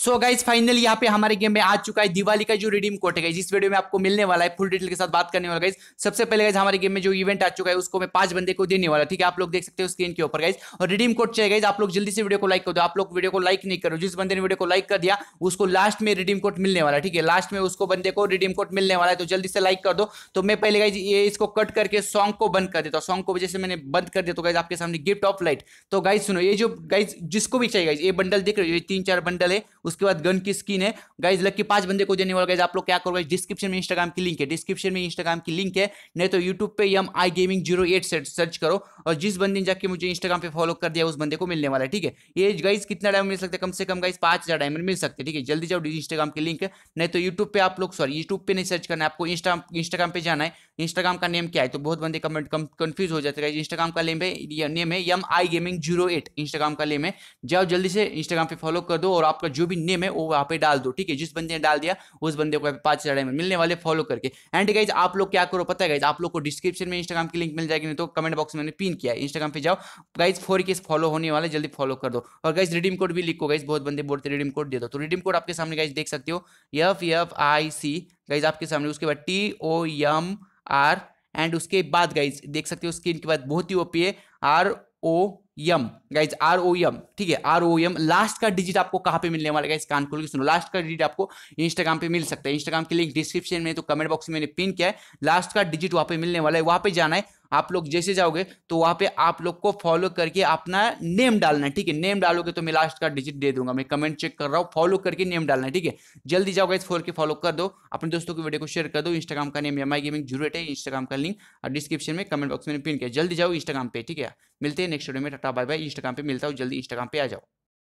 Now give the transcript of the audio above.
So guys finally यहाँ पे हमारे गेम में आ चुका है दिवाली का जो रिडीम कोड है जिस वीडियो में आपको मिलने वाला है फुल डिटेल के साथ बात करने वाला गाइज़ सबसे पहले गाइज़ हमारे गेम में जो इवेंट आ चुका है, उसको मैं पाँच बंदे को देने वाला ठीक है? आप लोग देख सकते हो स्क्रीन के ऊपर गाइज़ और रिडीम कोड चाहिए गाइज़ आप लोग जल्दी से वीडियो को लाइक कर दो। आप लोग वीडियो को लाइक नहीं करो। जिस बंदे ने वीडियो को लाइक कर दिया, उसको लास्ट में रिडीम कोड मिलने वाला ठीक है? लास्ट में उसको बंदे को रिडीम कोड मिलने वाला है तो जल्दी से लाइक कर दो। तो मैं पहले गाइज़ ये इसको कट करके सॉन्ग को बंद कर देता हूँ। सॉन्ग को वजह से मैंने बंद कर दिया तो गाइज़ आपके सामने गिफ्ट ऑफ़ लाइट तो गाइज़ सुनो, ये जो गाइज़ जिसको भी चाहिए गाइज़ ये बंडल देख रहे हो? ये तीन चार बंडल है उसके बाद गन की स्किन है। गाइज़ लग पाँच बंदे को देने वाला। गाइज़ आप लोग क्या करो डिस्क्रिप्शन में इंस्टाग्राम की लिंक है। डिस्क्रिप्शन में इंस्टाग्राम की लिंक है। नहीं तो यूट्यूब पे M I gaming zero eight search करो और जिस बंदे ने जाके मुझे इंस्टाग्राम पे फॉलो कर दिया, उस बंदे को मिलने वाला है, ठीक है? ये गाइज़ कितना डायमंड मिल सकता कम से कम गाइज़ पाँच हज़ार डायमंड मिल सकते ठीक है? जल्दी जाओ इंस्टाग्राम की लिंक है। नहीं तो यूट्यूब पे आप लोग सॉरी यूट्यूब पे नहीं सर्च करना है। आपको इंस्टा इंस्टाग्राम पे जाना है। इंस्टाग्राम का नेम क्या है? तो बहुत बंदे कमेंट कंफ्यूज हो जाते हैं इंस्टाग्राम का नेम है नेम है M I gaming zero eight Instagram का नेम है। जाओ, जल्दी से इंस्टाग्राम पे फॉलो कर दो और आपका जो भी नेम है वो वहाँ पे डाल दो, ठीक है? जिस बंदे ने डाल दिया, उस बंदे को पाँच हज़ार में मिलने वाले फॉलो करके। एंड गाइज़ आप लोग क्या करो, पता है गाइज़ आप लोग को डिस्क्रिप्शन में इंस्टाग्राम की लिंक मिल जाएगी, नहीं तो कमेंट बॉक्स में पिन किया इंस्टाग्राम पे जाओ। गाइज़ फोर केस फॉलो होने वाले, जल्दी फॉलो कर दो। और गाइज़ रिडीम कोड भी लिखो गाइज़ बहुत बंदे बोलते रिडीम कोड दे दो। तो रिडीम कोड आपके सामने गाइज़ देख सकते हो। F F I C guys आपके सामने, उसके बाद T O M R and उसके बाद गाइज़ देख सकते हो स्क्रीन के बाद बहुत ही ओपी है R O M guys R O M ठीक है आर ओ एम लास्ट का डिजिट आपको कहाँ पे मिलने वाला गाइज़ कान खोल के सुनो। लास्ट का डिजिट आपको इंस्टाग्राम पे मिल सकता है। इंस्टाग्राम के लिंक डिस्क्रिप्शन में तो कमेंट बॉक्स में मैंने पिन किया है। लास्ट का डिजिट वहाँ पे मिलने वाला है। वहाँ पे जाना है। आप लोग जैसे जाओगे तो वहाँ पे आप लोग को फॉलो करके अपना नेम डालना है, ठीक है? नेम डालोगे तो मैं लास्ट का डिजिट दे दूँगा। मैं कमेंट चेक कर रहा हूँ फॉलो करके नेम डालना है, ठीक है? जल्दी जाओगे इस फोर के फॉलो कर दो। अपने दोस्तों की वीडियो को शेयर कर दो। इंस्टाग्राम का नेम एम आई गेमिंग ज़रूरत है इंस्टाग्राम का लिंक और डिस्क्रिप्शन में कमेंट बॉक्स में पिन किया। जल्दी जाओ इंस्टाग्राम पे, ठीक है? मिलते हैं नेक्स्ट वीडियो में, टाटा बाय बाय इंस्टाग्राम पे मिलता हूँ, जल्दी इंस्टाग्राम पे आ जाओ।